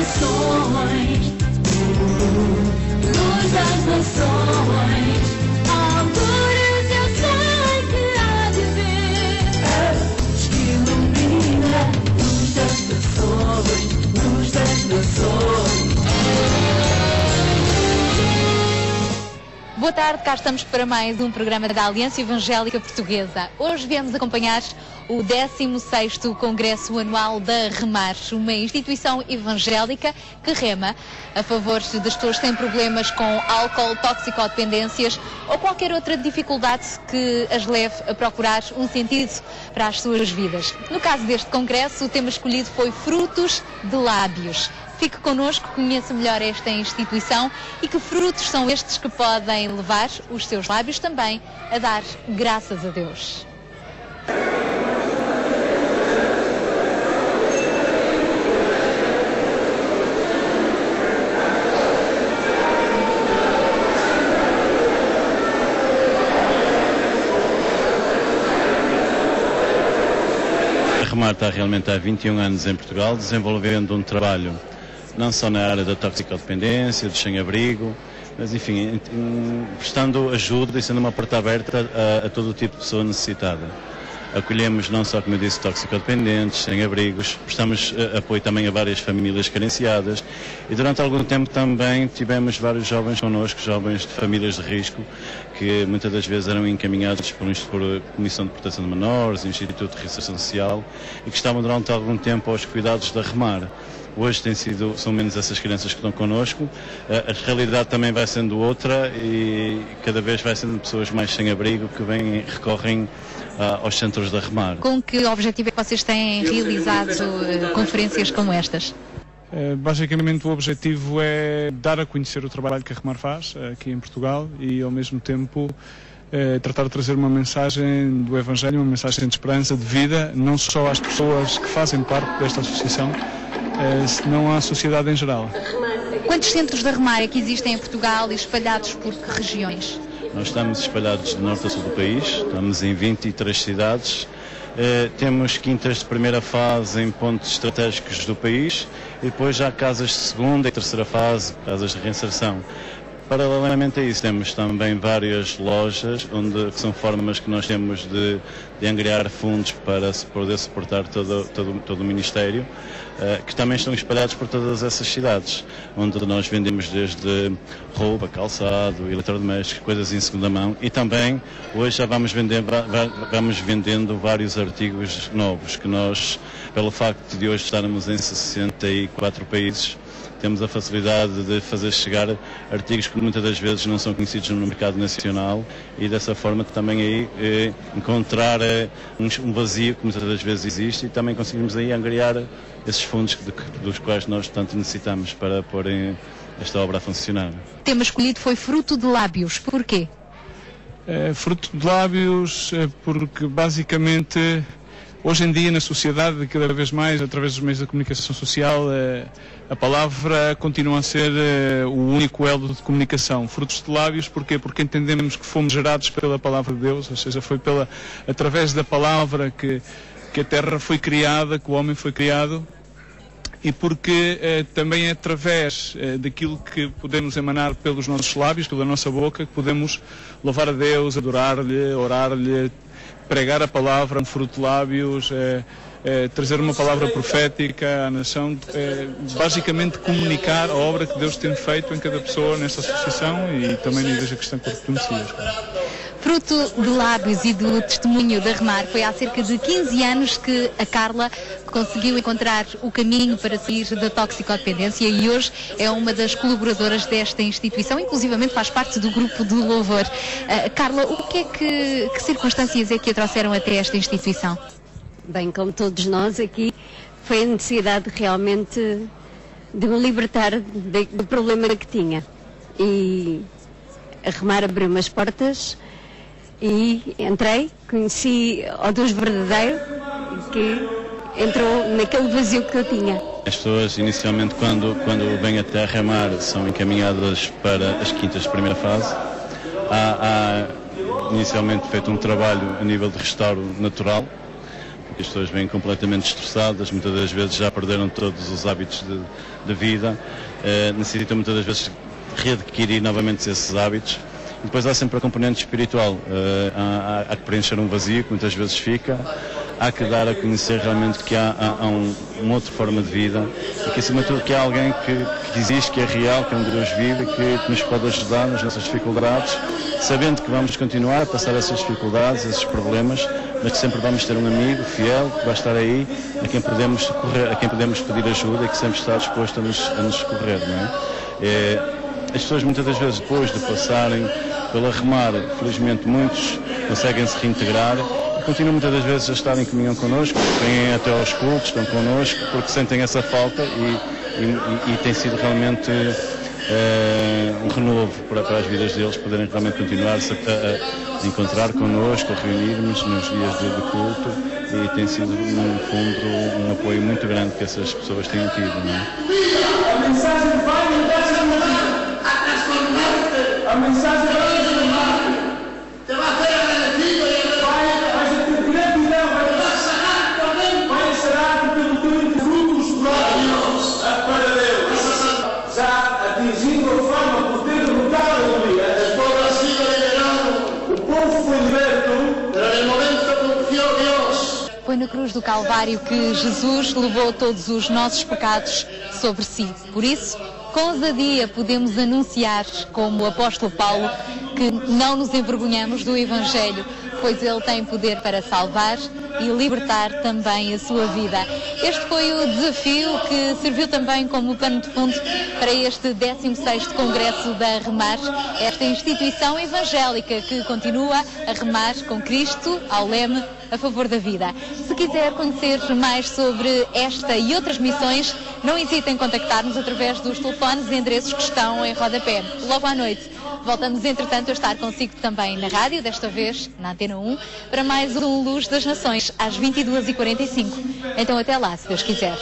nações, luz das Boa tarde, cá estamos para mais um programa da Aliança Evangélica Portuguesa. Hoje viemos acompanhar o 16º Congresso Anual da Remar, uma instituição evangélica que rema a favor das pessoas que têm problemas com álcool, toxicodependências ou qualquer outra dificuldade que as leve a procurar um sentido para as suas vidas. No caso deste congresso, o tema escolhido foi Frutos de Lábios. Fique connosco, conheça melhor esta instituição e que frutos são estes que podem levar os seus lábios também a dar graças a Deus. Remar está realmente há 21 anos em Portugal, desenvolvendo um trabalho não só na área da toxicodependência, do sem-abrigo, mas enfim, prestando ajuda e sendo uma porta aberta a, a todo o tipo de pessoa necessitada. Acolhemos não só, como eu disse, toxicodependentes, sem-abrigos, prestamos eh, apoio também a várias famílias carenciadas e durante algum tempo também tivemos vários jovens connosco, jovens de famílias de risco, que muitas das vezes eram encaminhados por, por Comissão de Proteção de Menores, Instituto de Reinserção Social e que estavam durante algum tempo aos cuidados da Remar. Hoje tem sido, são menos essas crianças que estão connosco. A, a realidade também vai sendo outra e cada vez vai sendo pessoas mais sem abrigo que vêm, recorrem ah, aos centros da Remar. Com que objetivo é que vocês têm realizado eh, conferências como estas? Eh, Basicamente o objetivo é dar a conhecer o trabalho que a Remar faz eh, aqui em Portugal e ao mesmo tempo eh, tratar de trazer uma mensagem do Evangelho, uma mensagem de esperança, de vida, não só às pessoas que fazem parte desta associação, senão à sociedade em geral. Quantos centros da Remar é que existem em Portugal e espalhados por que regiões? Nós estamos espalhados de norte a sul do país, estamos em 23 cidades. Eh, temos quintas de primeira fase em pontos estratégicos do país e depois já casas de segunda e terceira fase, casas de reinserção. Paralelamente a isso, temos também várias lojas, onde são formas que nós temos de, de angriar fundos para poder suportar todo, todo, todo o Ministério, eh, que também estão espalhados por todas essas cidades, onde nós vendemos desde roupa, calçado, eletrodomésticos, coisas em segunda mão. E também hoje já vamos, vender, va- va- vamos vendendo vários artigos novos, que nós, pelo facto de hoje estarmos em 64 países, temos a facilidade de fazer chegar artigos que muitas das vezes não são conhecidos no mercado nacional e dessa forma também aí eh, encontrar eh, um, vazio que muitas das vezes existe e também conseguimos aí angariar esses fundos de- dos quais nós tanto necessitamos para pôr esta obra a funcionar. O tema escolhido foi Fruto de Lábios. Porquê? É, fruto de lábios, é, porque basicamente hoje em dia na sociedade, cada vez mais, através dos meios da comunicação social, é, a palavra continua a ser é, o único elo de comunicação. Frutos de lábios, porquê? Porque entendemos que fomos gerados pela palavra de Deus, ou seja, foi pela, através da palavra que, que a terra foi criada, que o homem foi criado, e porque eh, também é através eh, daquilo que podemos emanar pelos nossos lábios, pela nossa boca, que podemos louvar a Deus, adorar-lhe, orar-lhe, pregar a palavra, um fruto de lábios, eh, eh, trazer uma palavra profética à nação, eh, basicamente comunicar a obra que Deus tem feito em cada pessoa nesta associação e também na Igreja Cristã Corpo de Messias. Fruto de lábios e do testemunho da Remar, foi há cerca de 15 anos que a Carla conseguiu encontrar o caminho para sair da toxicodependência e hoje é uma das colaboradoras desta instituição, inclusivamente faz parte do grupo de louvor. Ah, Carla, o que é que, que circunstâncias é que a trouxeram até esta instituição? bem como todos nós aqui, foi a necessidade realmente de me libertar do problema que tinha. E a remar abriu-me as portas e entrei, conheci o Deus verdadeiro que entrou naquele vazio que eu tinha. As pessoas, inicialmente, quando, quando vêm até a remar, são encaminhadas para as quintas de primeira fase. Há, há inicialmente feito um trabalho a nível de restauro natural, que as pessoas vêm completamente destroçadas, muitas das vezes já perderam todos os hábitos de, de vida, eh, necessitam muitas das vezes readquirir novamente esses hábitos. E depois há sempre a componente espiritual, eh, há, há, há que preencher um vazio que muitas vezes fica, há que dar a conhecer realmente que há, há, há um, uma outra forma de vida e que acima de tudo que há alguém que, que existe, que é real, que é um Deus vivo e que, que nos pode ajudar nas nossas dificuldades, sabendo que vamos continuar a passar essas dificuldades, esses problemas, mas que sempre vamos ter um amigo fiel que vai estar aí, a quem podemos correr, a quem podemos pedir ajuda e que sempre está disposto a nos, a nos socorrer, não é? é as pessoas muitas das vezes depois de passarem pela remar, felizmente muitos conseguem se reintegrar e continuam muitas das vezes a estar em comunhão connosco, vêm até aos cultos, estão connosco, porque sentem essa falta e, e, e tem sido realmente eh, um renovo para, para, as vidas deles, poderem realmente continuar a, a, encontrar connosco, a reunirmos nos dias de, de, culto e tem sido, no fundo, um apoio muito grande que essas pessoas têm tido. Não é? A mensagem vai mudar. A mensagem na cruz do Calvário que Jesus levou todos os nossos pecados sobre si. Por isso, com ousadia podemos anunciar, como o apóstolo Paulo, que não nos envergonhamos do Evangelho, pois ele tem poder para salvar e libertar também a sua vida. Este foi o desafio que serviu também como pano de fundo para este 16º Congresso da Remar, esta instituição evangélica que continua a remar com Cristo ao leme a favor da vida. Se quiser conhecer mais sobre esta e outras missões, não hesite em contactar-nos através dos telefones e endereços que estão em rodapé. Logo à noite. Voltamos, entretanto, a estar consigo também na rádio, desta vez na Antena 1, para mais um Luz das Nações, às 22h45. Então, até lá, se Deus quiser.